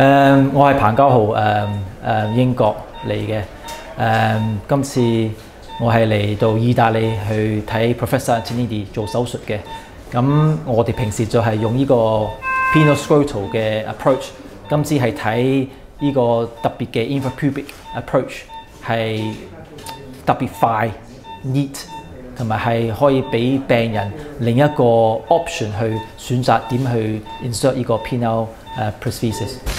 誒，我係彭家豪，誒誒英國嚟嘅。誒，今次我係嚟到意大利去睇 Professor Tini 做手術嘅。咁我哋平時就係用呢個 p i n o s c r o t a l 嘅 approach，今次係睇呢個特別嘅 infrapubic approach，係特別快、neat，同埋係可以俾病人另一個 option 去選擇點去 insert 呢個 p i n o 誒 p r o s t h e s i s。